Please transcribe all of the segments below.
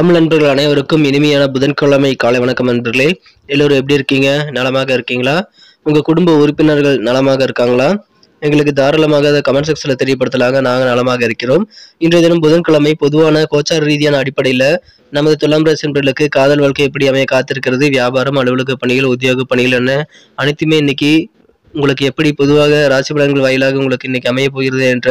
தமிழ் நண்பர்கள் அனைவருக்கும் இனிமையான புதன்கிழமை காலை வணக்கம் நண்பர்களே. எல்லோரும் எப்படி இருக்கீங்க? நலமாக இருக்கீங்களா? உங்கள் குடும்ப உறுப்பினர்கள் நலமாக இருக்காங்களா? எங்களுக்கு தாராளமாக அதை கமெண்ட் செக்ஷனில் தெரியப்படுத்தலாங்க. நாங்கள் நலமாக இருக்கிறோம். இன்றைய தினம் புதன்கிழமை பொதுவான கோச்சார ரீதியான அடிப்படையில் நமது துலாம் ராசி நண்பர்களுக்கு காதல் வாழ்க்கை எப்படி அமைய காத்திருக்கிறது? வியாபாரம் அலுவலக பணிகள் உத்தியோக பணிகள் என்ன? அனைத்துமே இன்னைக்கு உங்களுக்கு எப்படி பொதுவாக ராசி பலன்கள் வாயிலாக உங்களுக்கு இன்னைக்கு அமைய போகிறது என்ற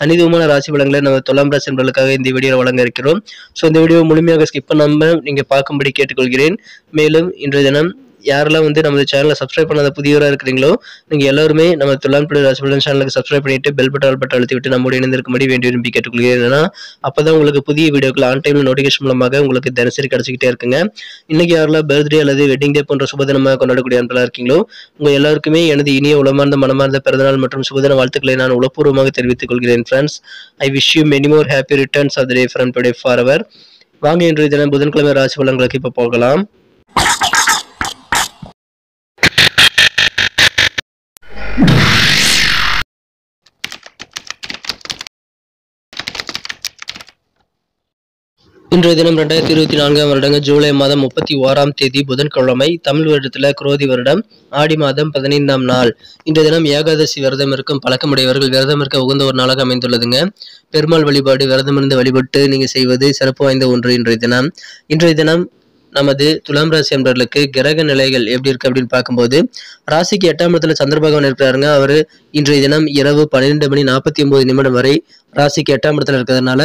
தனித்துவமான ராசி பலன்களை நம்ம துலாம் ராசி நண்பர்களுக்காக இந்த வீடியோவில் வழங்க இருக்கிறோம். ஸோ இந்த வீடியோ முழுமையாக ஸ்கிப் பண்ணாமல் நீங்கள் பார்க்கும்படி கேட்டுக்கொள்கிறேன். மேலும் இன்றைய தினம் யாரெல்லாம் வந்து நம்ம சேனலை சப்ஸ்கிரைப் பண்ணாத புதியவராக இருக்கிறீங்களோ நீங்கள் எல்லாருமே நம்ம துலான்படி ராசிபலன் சேனலுக்கு சப்ஸ்கிரைப் பண்ணிட்டு பெல் பட்டன் ஆல் பட்டன் அழுத்தி விட்டு நம்மோடு இணைந்திருக்கும்படி வேண்டி விரும்பி கேட்டுக்கொள்கிறேன். ஏன்னா அப்பதான் உங்களுக்கு புதிய வீடியோக்கள் ஆன் டைம் நோட்டிஃபிகேஷன் மூலமாக உங்களுக்கு தினசரி கிடச்சிக்கிட்டே இருக்குங்க. இன்னைக்கு யாரெல்லாம் பர்த்டே அல்லது வெட்டிங் டே போன்ற சுபதினமாக கொண்டாடக்கூடிய அன்பெல்லாம் இருக்கீங்களோ உங்கள் எல்லாருக்குமே எனது இனிய உளமார்ந்த மனமார்ந்த பிறந்தநாள் மற்றும் சுபதின வாழ்த்துக்களை நான் உளப்பூர்வமாக தெரிவித்துக் கொள்கிறேன் friends I wish you many more happy returns of the day from today for our வாங்க இன்றைய தினம் புதன்கிழமை ராசி பலன்களுக்கு இப்போ போகலாம். இன்றைய தினம் ரெண்டாயிரத்தி இருபத்தி நான்காம் வருடங்க ஜூலை மாதம் முப்பத்தி ஓராம் தேதி புதன்கிழமை தமிழ் வருடத்துல குரோதி வருடம் ஆடி மாதம் பதினைந்தாம் நாள். இன்றைய தினம் ஏகாதசி விரதம் இருக்கும் பழக்கமுடையவர்கள் விரதம் இருக்க உகந்த ஒரு நாளாக அமைந்துள்ளதுங்க. பெருமாள் வழிபாடு விரதம் இருந்து வழிபட்டு நீங்க செய்வது சிறப்பு வாய்ந்த ஒன்று இன்றைய தினம். இன்றைய தினம் நமது துலாம் ராசி அன்பர்களுக்கு கிரக நிலைகள் எப்படி இருக்கு அப்படின்னு பார்க்கும்போது ராசிக்கு எட்டாம் இடத்துல சந்திர பகவான் இருக்கிறாருங்க. அவர் இன்றைய தினம் இரவு பன்னிரெண்டு மணி நாற்பத்தி ஒன்பது நிமிடம் வரை ராசிக்கு எட்டாம் இடத்துல இருக்கிறதுனால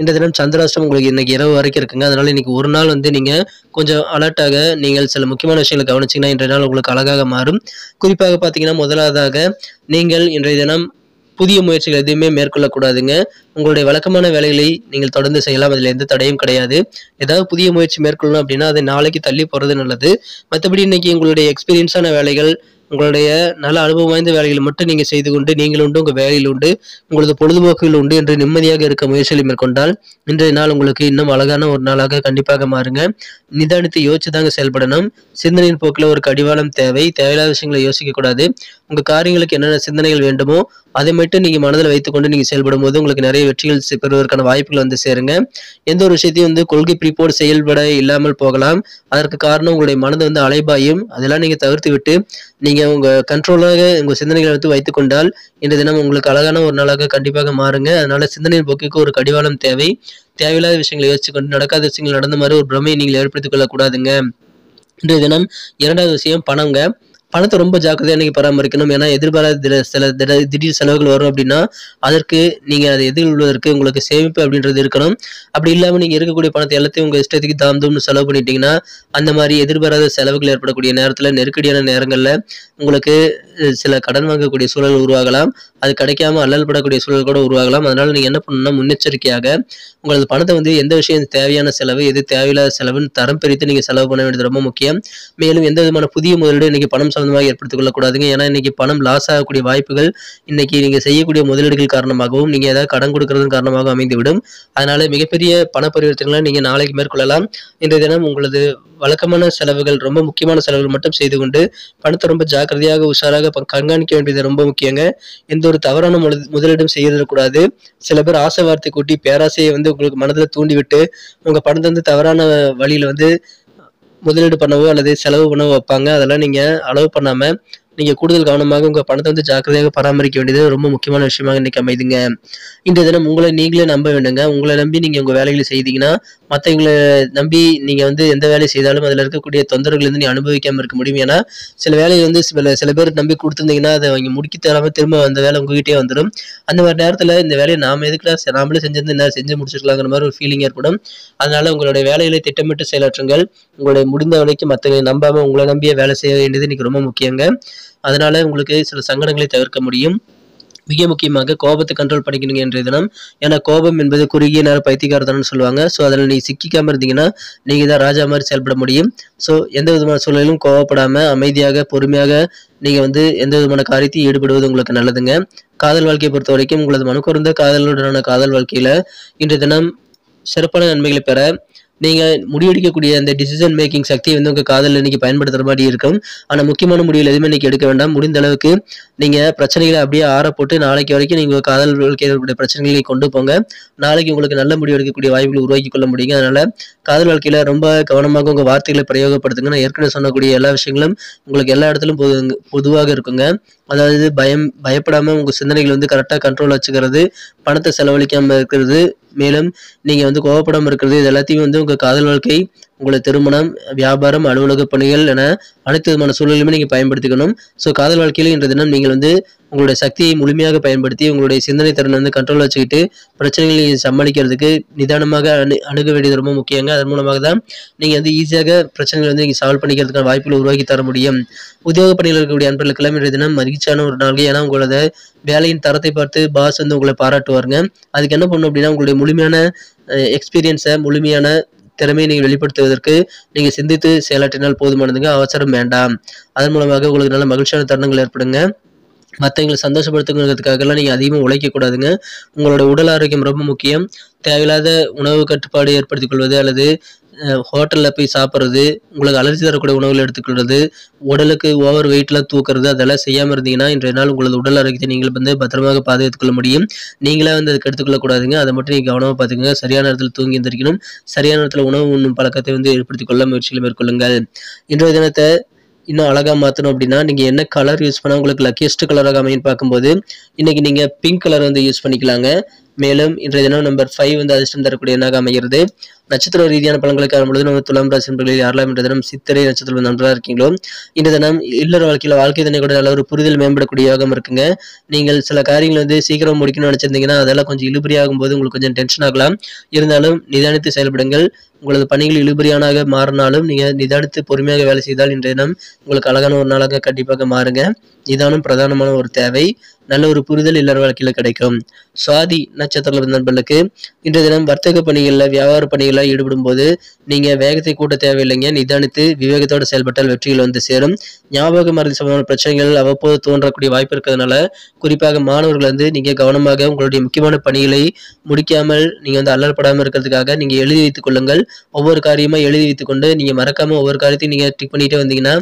இந்த தினம் சந்திராஷ்டம் உங்களுக்கு இன்னைக்கு இரவு வரைக்கும் இருக்குங்க. அதனால இன்னைக்கு ஒரு நாள் வந்து நீங்க கொஞ்சம் அலர்ட்டாக நீங்கள் சில முக்கியமான விஷயங்களை கவனிச்சீங்கன்னா இன்றைய நாள் உங்களுக்கு அழகாக மாறும். குறிப்பாக பார்த்தீங்கன்னா முதலாவதாக நீங்கள் இன்றைய தினம் புதிய முயற்சிகள் எதுவுமே மேற்கொள்ளக்கூடாதுங்க. உங்களுடைய வழக்கமான வேலைகளை நீங்கள் தொடர்ந்து செய்யலாம். அதில் எந்த தடையும் கிடையாது. ஏதாவது புதிய முயற்சி மேற்கொள்ளணும் அப்படின்னா அதை நாளைக்கு தள்ளி போகிறது நல்லது. மற்றபடி இன்னைக்கு உங்களுடைய எக்ஸ்பீரியன்ஸான வேலைகள் உங்களுடைய நல்ல அனுபவம் வாய்ந்த வேலைகளை மட்டும் நீங்கள் செய்து கொண்டு நீங்கள் உண்டு உங்கள் வேலையில் உண்டு உங்களது பொழுதுபோக்குகள் உண்டு என்று நிம்மதியாக இருக்க முயற்சிகளை மேற்கொண்டால் இன்றைய நாள் உங்களுக்கு இன்னும் அழகான ஒரு நாளாக கண்டிப்பாக மாறுங்க. நிதானித்து யோசிச்சு தாங்க செயல்படணும். சிந்தனையின் போக்கில் ஒரு கடிவாளம் தேவை. தேவையில்லாத விஷயங்களை யோசிக்கக்கூடாது. உங்கள் உங்க காரியங்களுக்கு என்னென்ன சிந்தனைகள் வேண்டுமோ அதை மட்டும் நீங்க மனதில் வைத்துக்கொண்டு நீங்க செயல்படும் போது உங்களுக்கு நிறைய வெற்றிகள் பெறுவதற்கான வாய்ப்புகள் வந்து சேருங்க. எந்த ஒரு விஷயத்தையும் வந்து கொள்கை பிரிப்போடு செயல்பட இல்லாமல் போகலாம். அதற்கு காரணம் உங்களுடைய மனது வந்து அலைபாயும். அதெல்லாம் நீங்க தவிர்த்து விட்டு நீங்க உங்க கண்ட்ரோலாக உங்க சிந்தனைகளை வந்து வைத்துக்கொண்டால் இந்த தினம் உங்களுக்கு அழகான ஒரு நாளாக கண்டிப்பாக மாறுங்க. அதனால சிந்தனையின் போக்குக்கு ஒரு கடிவாளம் தேவை. தேவையில்லாத விஷயங்களை யோசிச்சுக்கொண்டு நடக்காத விஷயங்கள் நடந்த மாதிரி ஒரு பிரமையை நீங்கள் ஏற்படுத்திக் கொள்ளக்கூடாதுங்க. இன்றைய தினம் இரண்டாவது விஷயம் பணங்க. பணத்தை ரொம்ப ஜாக்கிரதையாக நீங்க பராமரிக்கணும். ஏன்னா எதிர்பாராத திட- சில திட- திடீர் செலவுகள் வரும் அப்படின்னா அதற்கு நீங்கள் அதை எதிர்கொள்வதற்கு உங்களுக்கு சேமிப்பு அப்படின்றது இருக்கணும். அப்படி இல்லாமல் நீங்கள் இருக்கக்கூடிய பணத்தை எல்லாத்தையும் உங்கள் இஷ்டத்துக்கு தாம் தூம்னு செலவு பண்ணிட்டீங்கன்னா அந்த மாதிரி எதிர்பாராத செலவுகள் ஏற்படக்கூடிய நேரத்தில் நெருக்கடியான நேரங்களில் உங்களுக்கு சில கடன் வாங்கக்கூடிய சூழல் உருவாகலாம். அது கிடைக்காம அல்லல் படக்கூடிய சூழல் கூட உருவாகலாம். அதனால் நீங்கள் என்ன பண்ணணும்னா முன்னெச்சரிக்கையாக உங்களது பணத்தை வந்து எந்த விஷயம் தேவையான செலவு எது தேவையில்லாத செலவுன்னு தரம் பிரித்து நீங்கள் செலவு பண்ண வேண்டியது ரொம்ப முக்கியம். மேலும் எந்த விதமான புதிய முதலீடு இன்னைக்கு பணம் சம்பந்தமாக ஏற்படுத்திக் கொள்ளக்கூடாதுங்க ஏன்னா இன்னைக்கு பணம் லாஸ் ஆகக்கூடிய வாய்ப்புகள் இன்னைக்கு நீங்க செய்யக்கூடிய முதலீடுகள் காரணமாகவும் நீங்க ஏதாவது கடன் கொடுக்கறதன் காரணமாக அமைந்துவிடும். அதனால மிகப்பெரிய பண பரிவர்த்தனைகளை நீங்க நாளைக்கு மேற்கொள்ளலாம். இன்றைய தினம் உங்களது வழக்கமான செலவுகள் ரொம்ப முக்கியமான செலவுகள் மட்டும் செய்து கொண்டு பணத்தை ரொம்ப ஜாக்கிரதையாக உஷாராக கண்காணிக்க வேண்டியது ரொம்ப முக்கியங்க. எந்த ஒரு தவறான முதலீடும் செய்திடக்கூடாது சில பேர் ஆசை வார்த்தை கூட்டி பேராசையை வந்து உங்களுக்கு மனதில் தூண்டிவிட்டு உங்க பணத்தை வந்து தவறான வழியில் வந்து முதலீடு பண்ணவோ அல்லது செலவு பண்ணவோ வைப்பாங்க. அதெல்லாம் நீங்க அளவு பண்ணாம நீங்க கூடுதல் கவனமாக உங்க பணத்தை வந்து ஜாக்கிரதையாக பராமரிக்க வேண்டியது ரொம்ப முக்கியமான விஷயமாக இன்னைக்கு அமைதுங்க. இந்த தினம் உங்களை நீங்களே நம்ப வேண்டுங்க. உங்களை நம்பி நீங்க உங்க வேலைகளை செய்தீங்கன்னா மற்றவங்களை நம்பி நீங்கள் வந்து எந்த வேலையை செய்தாலும் அதில் இருக்கக்கூடிய தொந்தரவுகள் வந்து நீ அனுபவிக்காமல் இருக்க முடியும். ஏன்னா சில வேலையை வந்து சில சில பேர் நம்பி கொடுத்துருந்தீங்கன்னா அதை அவங்க முடிக்க தராமல் திரும்ப அந்த வேலை உங்ககிட்டே வந்துடும் அந்த மாதிரி நேரத்தில் இந்த வேலையை நாம் எதுக்குலாம் நாமளே செஞ்சிருந்து என்ன செஞ்சு முடிச்சிருக்கலாங்கிற மாதிரி ஒரு ஃபீலிங் ஏற்படும். அதனால் உங்களுடைய வேலைகளை திட்டமிட்டு செயலாற்றுங்கள். உங்களுடைய முடிந்த வரைக்கும் மற்றவங்களை நம்பாமல் உங்களை நம்பியே வேலை செய்ய வேண்டியது இன்றைக்கி ரொம்ப முக்கியங்க. அதனால் உங்களுக்கு சில சங்கடங்களை தவிர்க்க முடியும். மிக முக்கியமாக கோபத்தை கண்ட்ரோல் பண்ணிக்கணுங்க என்ற தினம். ஏன்னா கோபம் என்பது குறுகிய நேரம் பைத்தியக்காரத்தனம்னு சொல்லுவாங்க. ஸோ அதில் நீ சிக்கிக்காமல் இருந்தீங்கன்னா நீங்க தான் ராஜா மாதிரி செயல்பட முடியும். ஸோ எந்த விதமான சூழலிலும் கோவப்படாம அமைதியாக பொறுமையாக நீங்க வந்து எந்த விதமான காரியத்தையும் ஈடுபடுவது உங்களுக்கு நல்லதுங்க. காதல் வாழ்க்கையை பொறுத்த வரைக்கும் உங்களது மனக்குறந்த காதலுடனான காதல் வாழ்க்கையில இன்றைய தினம் சிறப்பான நன்மைகளை பெற நீங்கள் முடிவெடுக்கக்கூடிய அந்த டிசிஷன் மேக்கிங் சக்தியை வந்து உங்கள் காதலில் இன்னைக்கு பயன்படுத்துகிற மாதிரி இருக்கும். ஆனால் முக்கியமான முடிவுகள் எதுவுமே இன்றைக்கி எடுக்க வேண்டாம். முடிந்த அளவுக்கு நீங்கள் பிரச்சனைகளை அப்படியே ஆற போட்டு நாளைக்கு வரைக்கும் நீங்கள் காதல் ஏற்படக்கூடிய பிரச்சனைகளை கொண்டு போங்க. நாளைக்கு உங்களுக்கு நல்ல முடிவு எடுக்கக்கூடிய வாய்ப்புகளை உருவாக்கி கொள்ள முடியுங்க. அதனால் காதல் வாழ்க்கையில் ரொம்ப கவனமாக உங்கள் வார்த்தைகளை பிரயோகப்படுத்துங்க. நான் ஏற்கனவே சொன்னக்கூடிய எல்லா விஷயங்களும் உங்களுக்கு எல்லா இடத்துலையும் பொது பொதுவாக இருக்குங்க. அதாவது பயம் பயப்படாமல் உங்கள் சிந்தனைகள் வந்து கரெக்டாக கண்ட்ரோல் வச்சுக்கிறது பணத்தை செலவழிக்காமல் இருக்கிறது மேலும் நீங்கள் வந்து கோவப்படாமல் இருக்கிறது இது எல்லாத்தையும் வந்து உங்கள் காதல் வாழ்க்கை உங்களை திருமணம் வியாபாரம் அலுவலக பணிகள் என அனைத்து விதமான சூழலுமே நீங்கள் பயன்படுத்திக்கணும். ஸோ காதல் வாழ்க்கையில் இன்றைய தினம் நீங்கள் வந்து உங்களுடைய சக்தியை முழுமையாக பயன்படுத்தி உங்களுடைய சிந்தனை திறனை வந்து கண்ட்ரோல் வச்சுக்கிட்டு பிரச்சனைகளை சமாளிக்கிறதுக்கு நிதானமாக அணு அணுக வேண்டியது ரொம்ப முக்கியங்க. அதன் மூலமாக தான் நீங்கள் வந்து ஈஸியாக பிரச்சனைகளை வந்து நீங்கள் சால்வ் பண்ணிக்கிறதுக்கான வாய்ப்புகள் உருவாக்கி தர முடியும். உத்தியோக பணியில் இருக்கக்கூடிய அன்பர்களுக்கெல்லாம் இன்றைய தினம் மகிழ்ச்சியான ஒரு நாள் ஏன்னா உங்களோட வேலையின் தரத்தை பார்த்து பாஸ் வந்து உங்களை பாராட்டுவாருங்க. அதுக்கு என்ன பண்ணணும் அப்படின்னா உங்களுடைய முழுமையான எக்ஸ்பீரியன்ஸை முழுமையான திறமையை நீங்கள் வெளிப்படுத்துவதற்கு நீங்கள் சிந்தித்து செயலாற்றினால் போதுமானதுங்க. அவசரம் வேண்டாம். அதன் மூலமாக உங்களுக்கு நல்ல மகிழ்ச்சியான தருணங்கள் ஏற்படுங்க. மற்றவங்களை சந்தோஷப்படுத்துங்கிறதுக்காகலாம் நீங்கள் அதிகமாக உழைக்கக்கூடாதுங்க உங்களோட உடல் ஆரோக்கியம் ரொம்ப முக்கியம். தேவையில்லாத உணவு கட்டுப்பாடு ஏற்படுத்திக் கொள்வது அல்லது ஹோட்டலில் போய் சாப்பிட்றது உங்களுக்கு அலர்ஜி தரக்கூடிய உணவுகள் எடுத்துக்கிறது உடலுக்கு ஓவர் வெயிட்லாம் தூக்குறது அதெல்லாம் செய்யாமல் இருந்தீங்கன்னா இன்றைய நாள் உங்களது உடல் ஆரோக்கியத்தை நீங்கள் வந்து பத்திரமாக பாதுகாத்துக் கொள்ள முடியும். நீங்களே வந்து அதுக்கு எடுத்துக்கொள்ளக்கூடாதுங்க அதை மட்டும் நீங்கள் கவனமாக பார்த்துக்கங்க. சரியான நேரத்தில் தூங்கி எந்திரிக்கணும். சரியான நேரத்தில் உணவு உண்ணும் பழக்கத்தை வந்து ஏற்படுத்திக் கொள்ள முயற்சிகளை மேற்கொள்ளுங்கள். இன்றைய தினத்தை இன்னும் அழகாக மாற்றணும் அப்படின்னா நீங்கள் என்ன கலர் யூஸ் பண்ணால் உங்களுக்கு லக்கியஸ்ட் கலராக அமையும் பார்க்கும்போது இன்றைக்கி நீங்கள் பிங்க் கலர் வந்து யூஸ் பண்ணிக்கலாங்க. மேலும் இன்றைய தினம் நம்பர் ஃபைவ் வந்து அதிர்ஷ்டம் தரக்கூடிய எண்ணாக அமைகிறது. நட்சத்திர ரீதியான பலன்களை காணும்பொழுது நம்ம துலாம் ராசி நண்பர்களில் யாரெல்லாம் இன்றைய தினம் சித்திரை நட்சத்திரம் நண்பராக இருக்கீங்களோ இந்த தினம் இல்லற வாழ்க்கையில் வாழ்க்கை தினை கூட நல்ல ஒரு புரிதல் மேம்படக்கூடிய யோகம் இருக்குங்க. நீங்கள் சில காரியங்கள் வந்து சீக்கிரம் முடிக்கணும்னு நினைச்சிருந்தீங்கன்னா அதெல்லாம் கொஞ்சம் இழுபறியாகும் போது உங்களுக்கு கொஞ்சம் டென்ஷன் ஆகலாம். இருந்தாலும் நிதானித்து செயல்படுங்கள். உங்களது பணிகள் இழுபறியானாக மாறினாலும் நீங்கள் நிதானித்து பொறுமையாக வேலை செய்தால் இன்றைய தினம் உங்களுக்கு அழகான ஒரு நாளாக கண்டிப்பாக மாறுங்க. நிதானம் பிரதானமான ஒரு தேவை. நல்ல ஒரு புரிதல் இல்லற வாழ்க்கையில் கிடைக்கும். சுவாதி நட்சத்திர நண்பர்களுக்கு இன்றைய தினம் வர்த்தக பணிகளில் வியாபார பணிகளில் ஈடுபடும் போது நீங்கள் வேகத்தை கூட்ட தேவையில்லைங்க. நிதானித்து விவேகத்தோடு செயல்பட்டால் வெற்றிகள் வந்து சேரும். ஞாபக மருந்து சம்பந்தமான பிரச்சனைகள் அவ்வப்போது தோன்றக்கூடிய வாய்ப்பு இருக்கிறதுனால குறிப்பாக மாணவர்கள் வந்து நீங்கள் கவனமாக உங்களுடைய முக்கியமான பணிகளை முடிக்காமல் நீங்கள் வந்து அல்லற்படாமல் இருக்கிறதுக்காக நீங்கள் எழுதி வைத்துக் கொள்ளுங்கள். ஒவ்வொரு காரியமாக எழுதி வைத்துக்கொண்டு நீங்கள் மறக்காமல் ஒவ்வொரு காரியத்தையும் நீங்கள் டிக் பண்ணிட்டே வந்தீங்கன்னா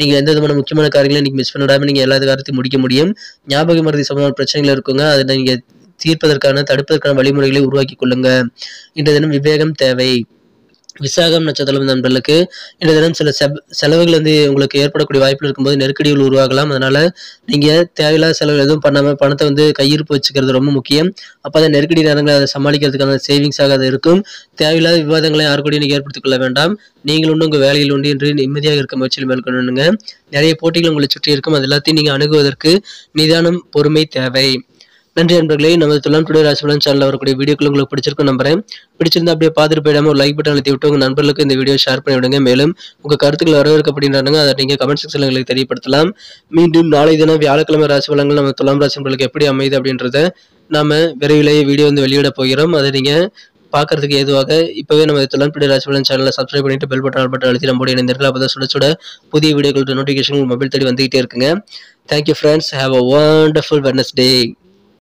நீங்கள் எந்த விதமான முக்கியமான காரியங்களும் நீங்கள் மிஸ் பண்ணிடாமல் நீங்கள் எல்லா காரியத்தையும் முடிக்க முடியும். ஞாபக மருந்து சம்பந்தமான பிரச்சனைகள் இருக்குங்க. அதை நீங்கள் தீர்ப்பதற்கான தடுப்பதற்கான வழிமுறைகளை உருவாக்கி கொள்ளுங்க. இன்றைய தினம் விவேகம் தேவை. விசாகம் நட்சத்திரம் நண்பர்களுக்கு இன்றைய தினம் சில செப் செலவுகள் வந்து உங்களுக்கு ஏற்படக்கூடிய வாய்ப்புகள் இருக்கும்போது நெருக்கடிகள் உருவாகலாம். அதனால நீங்கள் தேவையில்லாத செலவுகள் எதுவும் பண்ணாமல் பணத்தை வந்து கையிருப்பு வச்சுக்கிறது ரொம்ப முக்கியம். அப்பதான் நெருக்கடி நேரங்களை அதை சமாளிக்கிறதுக்கான சேவிங்ஸாக அது இருக்கும். தேவையில்லாத விவாதங்களை யாரு கூடயும் ஏற்படுத்திக் கொள்ள வேண்டாம். நீங்கள் உண்டு உங்கள் வேலையில் உண்டு என்று நிம்மதியாக இருக்க முயற்சியில் மேற்கொள்ளணுங்க நிறைய போட்டிகள் உங்களை சுற்றி இருக்கும். அது எல்லாத்தையும் நீங்கள் அணுகுவதற்கு நிதானம் பொறுமை தேவை. நன்றி நண்பர்களே நமது துலாம் டுடே ராசிபலன் சேனல் வரக்கூடிய வீடியோக்கள் உங்களுக்கு பிடிச்சிருக்கும் நம்புறேன். பிடிச்சிருந்தா அப்படியே பார்த்துட்டு போயிடாம ஒரு லைக் பட்டன் அழுத்தி விட்டு உங்கள் நண்பர்களுக்கு இந்த வீடியோ ஷேர் பண்ணி விடுங்க. மேலும் உங்கள் கருத்துக்கள் வரவேற்கப்படுகின்றன அதை நீங்கள் கமெண்ட் செக்ஷன்ல எங்களுக்கு தெரியப்படுத்தலாம். மீண்டும் நாளை தினம் வியாழக்கிழமை ராசி பலன்கள் நம்ம துலாம் ராசி எப்படி அமையுது அப்படின்றத நாம் விரைவிலேயே வீடியோ வந்து வெளியிட போகிறோம். அதை நீங்கள் பார்க்கறதுக்கு ஏதுவாக இப்போவே நம்ம துலாம் ராசிபலன் சேனலில் சேனலை சப்ஸ்கிரைப் பண்ணிட்டு பெல் பட்டன் பட்டன் அழுத்தி நம்மளுடைய இணைந்திருக்கலாம் அப்போ சுட சுட புதிய வீடியோக்களோட நோட்டிஃபிகேஷன் மொபைல் தேடி வந்துகிட்டே இருக்குங்க. Thank you friends have a wonderful Wednesday